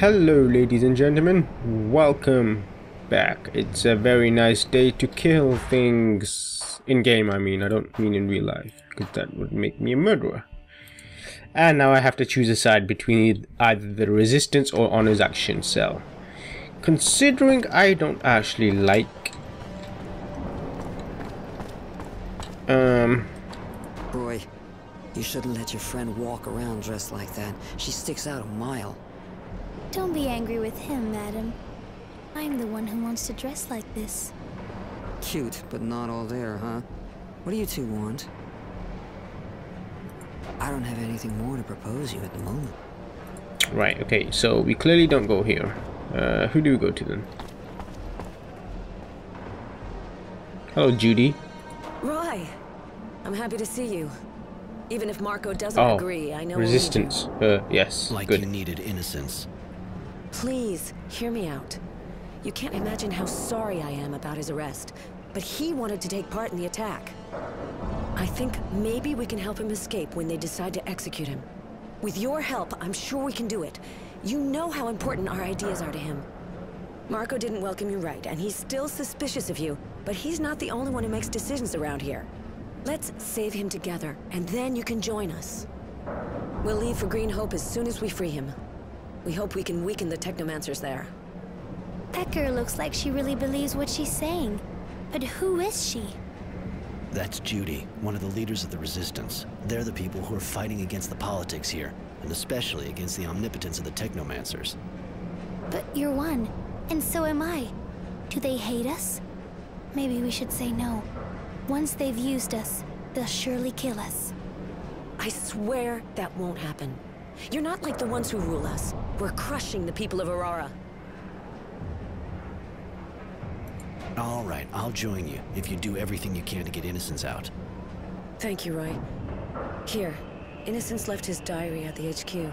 Hello, ladies and gentlemen. Welcome back. It's a very nice day to kill things in game. I mean, I don't mean in real life, because that would make me a murderer. And now I have to choose a side between either the resistance or Honor's action cell. Considering I don't actually like um Roy, you shouldn't let your friend walk around dressed like that. She sticks out a mile. Don't be angry with him, madam. I'm the one who wants to dress like this. Cute, but not all there, huh? What do you two want? I don't have anything more to propose you at the moment. right, okay, so we clearly don't go here. Uh who do we go to then? Hello Judy. Roy, I'm happy to see you. Even if Marco doesn't Oh, agree, I know resistance. Uh yes, Like good. you needed innocence. Please, hear me out. You can't imagine how sorry I am about his arrest, but he wanted to take part in the attack. I think maybe we can help him escape when they decide to execute him. With your help, I'm sure we can do it. You know how important our ideas are to him. Marco didn't welcome you right, and he's still suspicious of you, but he's not the only one who makes decisions around here. Let's save him together, and then you can join us. We'll leave for Green Hope as soon as we free him. We hope we can weaken the Technomancers there. That girl looks like she really believes what she's saying. But who is she? That's Judy, one of the leaders of the Resistance. They're the people who are fighting against the politics here, and especially against the omnipotence of the Technomancers. But you're one, and so am I. Do they hate us? Maybe we should say no. Once they've used us, they'll surely kill us. I swear that won't happen. You're not like the ones who rule us. We're crushing the people of Aurora. All right, I'll join you if you do everything you can to get Innocence out. Thank you, Roy. Here, Innocence left his diary at the HQ.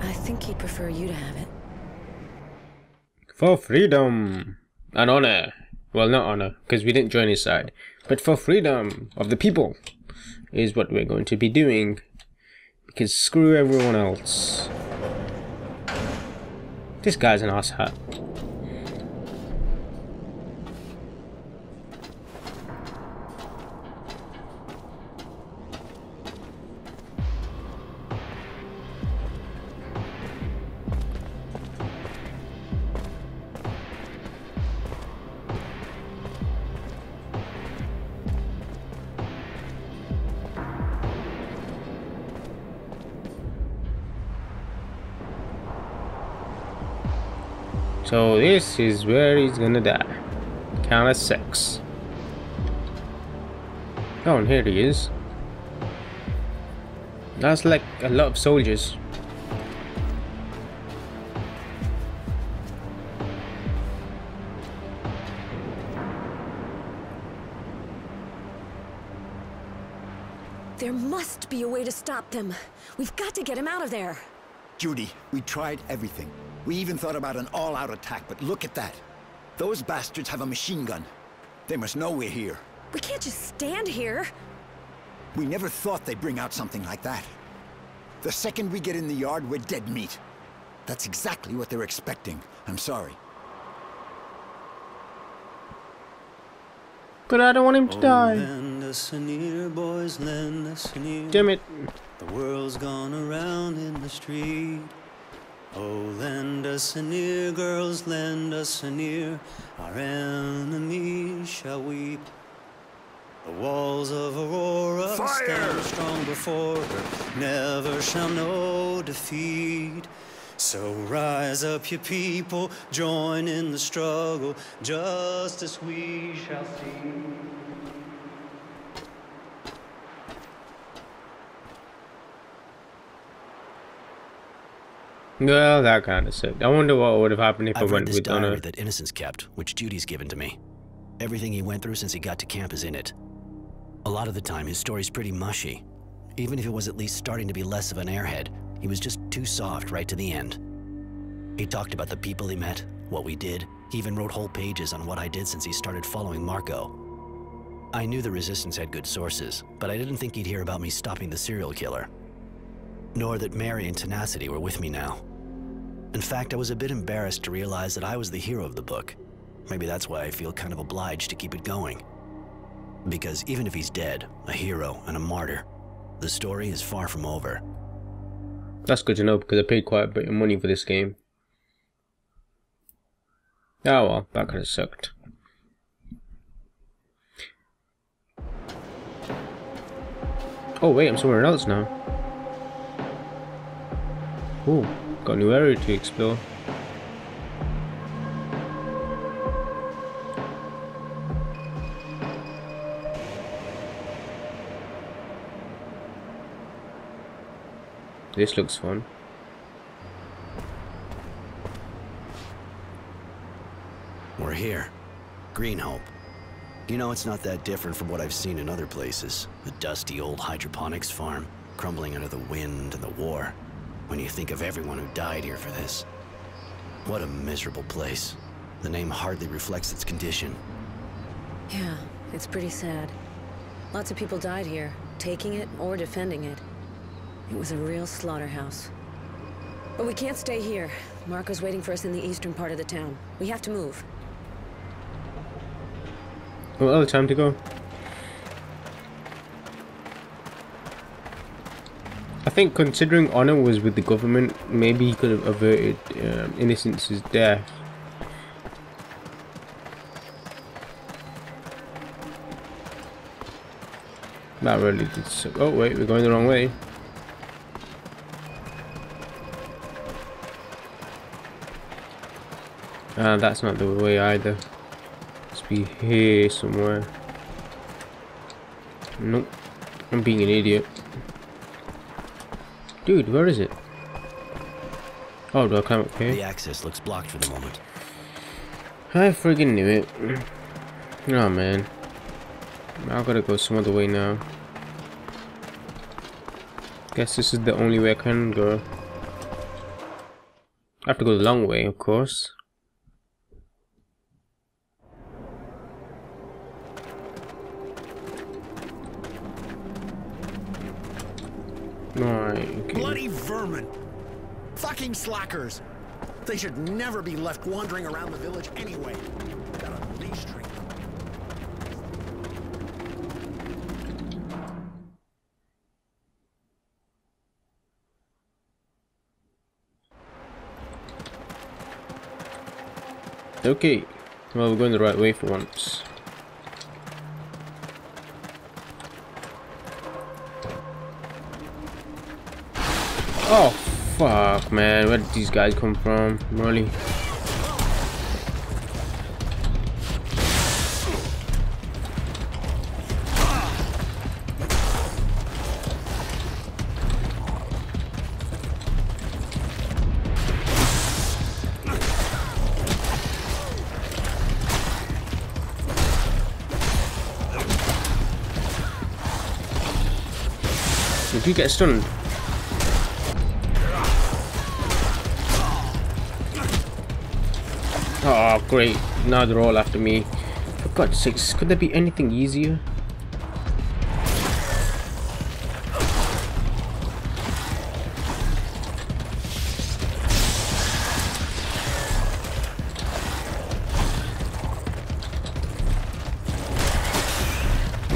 I think he'd prefer you to have it. For freedom and honor. Well, not honor, because we didn't join his side. But for freedom of the people is what we're going to be doing. Because screw everyone else. This guy's an asshat. So this is where he's gonna die. Count of six. Oh, and here he is. That's like a lot of soldiers. There must be a way to stop them. We've got to get him out of there. Judy, we tried everything. We even thought about an all-out attack, but look at that. Those bastards have a machine gun. They must know we're here. We can't just stand here. We never thought they'd bring out something like that. The second we get in the yard, we're dead meat. That's exactly what they're expecting. I'm sorry. But I don't want him to oh, die. Lend us an ear, boys, lend us an ear. Damn it. The world's gone around in the street. Oh, lend us an ear, girls, lend us an ear. Our enemies shall weep. The walls of Aurora stand strong before her, never shall know defeat. So rise up, you people, join in the struggle, justice we shall see. Well, that kind of sucked. I wonder what would have happened if I I've read went this with diary honor. that Innocence kept, which Judy's given to me. Everything he went through since he got to camp is in it. A lot of the time, his story's pretty mushy. Even if it was at least starting to be less of an airhead, he was just too soft right to the end. He talked about the people he met, what we did. He even wrote whole pages on what I did since he started following Marco. I knew the Resistance had good sources, but I didn't think he'd hear about me stopping the serial killer. Nor that Mary and Tenacity were with me now. In fact, I was a bit embarrassed to realize that I was the hero of the book. Maybe that's why I feel kind of obliged to keep it going. Because even if he's dead, a hero and a martyr, the story is far from over. That's good to know because I paid quite a bit of money for this game. Oh well, that could have sucked. Oh wait, I'm somewhere else now. Oh, got new area to explore. This looks fun. We're here. Green Hope. You know, it's not that different from what I've seen in other places. A dusty old hydroponics farm, crumbling under the wind and the war. When you think of everyone who died here for this. What a miserable place. The name hardly reflects its condition. Yeah, it's pretty sad. Lots of people died here, taking it or defending it. It was a real slaughterhouse. But we can't stay here. Marco's waiting for us in the eastern part of the town. We have to move. Well, other time to go. Think considering Honor was with the government, maybe he could have averted um, Innocence's death. That really did so. Oh wait, we're going the wrong way. Ah, that's not the way either. Must be here somewhere. Nope. I'm being an idiot. Dude, where is it? Oh, do I climb up here? The access looks blocked for the moment. I friggin' knew it. Oh man. I gotta go some other way now. Guess this is the only way I can go. I have to go the long way, of course. Slackers! They should never be left wandering around the village anyway. Gotta leash. Okay. Well, we're going the right way for once. Man. Where did these guys come from? Really? Did you get stunned? Oh, great. Now they're all after me. For God's sakes, could there be anything easier?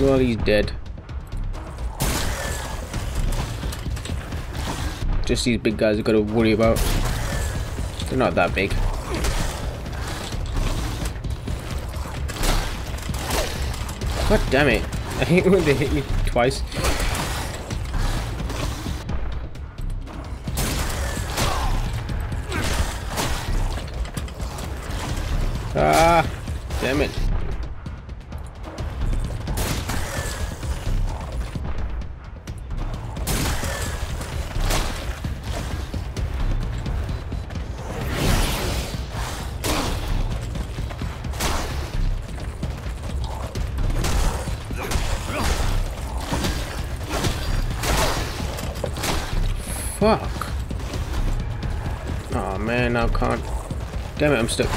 Well, he's dead. Just these big guys I gotta worry about. They're not that big. God damn it. I hate when they hit me twice. Ah, damn it. Fuck. Oh man, I can't. Damn it, I'm stuck.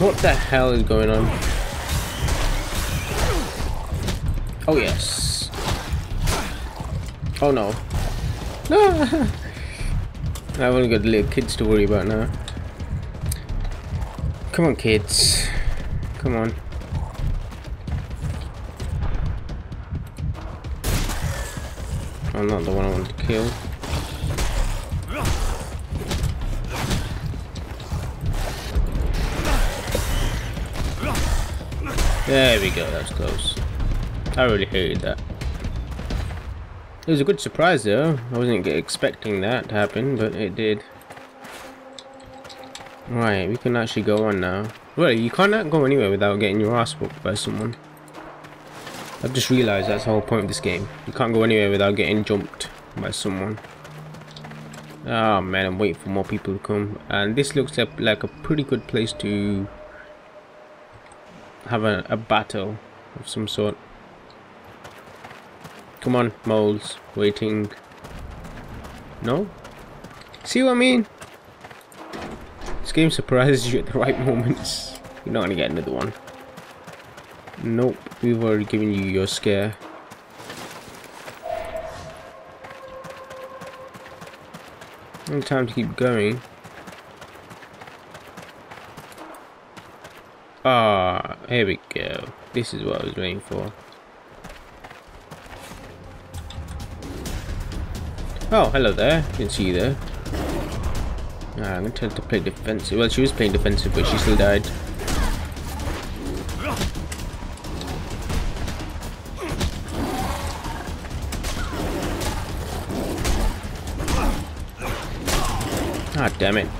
What the hell is going on? Oh yes. Oh no. No! Ah! I've only got little kids to worry about now. Come on kids. Come on. I'm not the one I want to kill. There we go, that's close. I really hated that. It was a good surprise though. I wasn't expecting that to happen, but it did. Right, we can actually go on now. Well, you cannot go anywhere without getting your ass whooped by someone. I've just realised that's the whole point of this game. You can't go anywhere without getting jumped by someone. Oh man, I'm waiting for more people to come. And this looks like a pretty good place to have a, a battle of some sort. Come on, moles. Waiting. No? See what I mean? This game surprises you at the right moments. You're not gonna get another one. Nope, we've already given you your scare. No time to keep going. Ah, here we go. This is what I was waiting for. Oh, hello there. Didn't see you there. Ah, I'm gonna tell her to play defensive. Well, she was playing defensive, but she still died. Ah, damn it.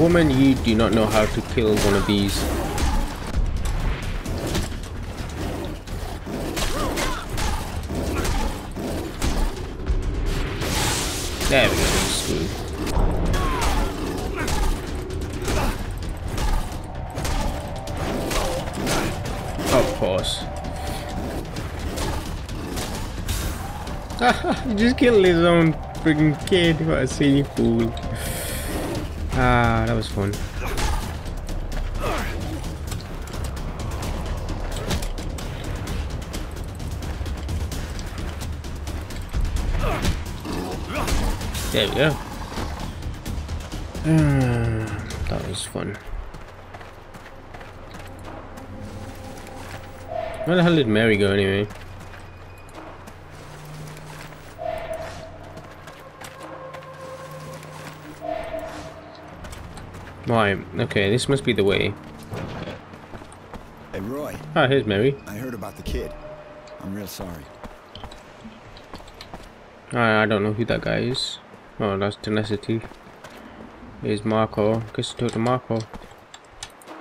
Woman, you do not know how to kill one of these. There we go, screwed. Of course. Just killed his own freaking kid. What a silly fool. Ah, that was fun. There we go. that was fun. Where the hell did Mary go anyway? Right, okay, this must be the way. Hey, Roy. Ah, here's Mary. I heard about the kid. I'm real sorry. I, I don't know who that guy is. Oh, that's Tenacity. Here's Marco. Guess talk to Marco.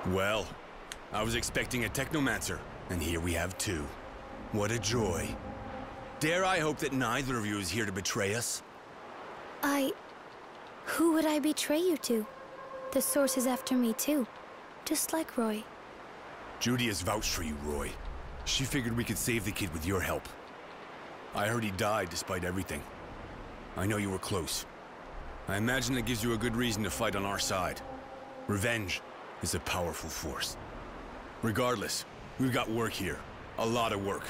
Well, I was expecting a Technomancer, and here we have two. What a joy. Dare I hope that neither of you is here to betray us? I... Who would I betray you to? The source is after me too. Just like Roy. Judy has vouched for you, Roy. She figured we could save the kid with your help. I heard he died despite everything. I know you were close. I imagine that gives you a good reason to fight on our side. Revenge is a powerful force. Regardless, we've got work here. A lot of work.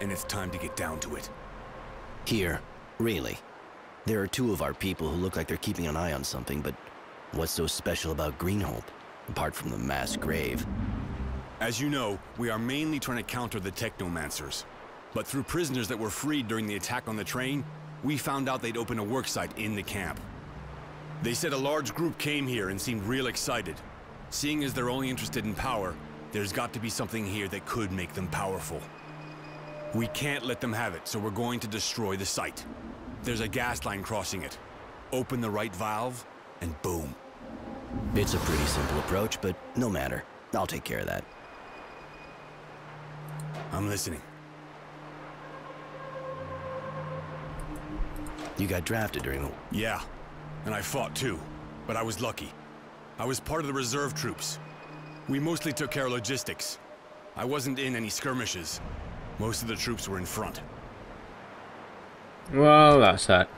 And it's time to get down to it. Here? Really? There are two of our people who look like they're keeping an eye on something, but What's so special about Greenhope, apart from the mass grave? As you know, we are mainly trying to counter the Technomancers. But through prisoners that were freed during the attack on the train, we found out they'd open a worksite in the camp. They said a large group came here and seemed real excited. Seeing as they're only interested in power, there's got to be something here that could make them powerful. We can't let them have it, so we're going to destroy the site. There's a gas line crossing it. Open the right valve, and boom. It's a pretty simple approach, but no matter. I'll take care of that. I'm listening. You got drafted during the... Yeah, and I fought too, but I was lucky. I was part of the reserve troops. We mostly took care of logistics. I wasn't in any skirmishes. Most of the troops were in front. Well, that's that.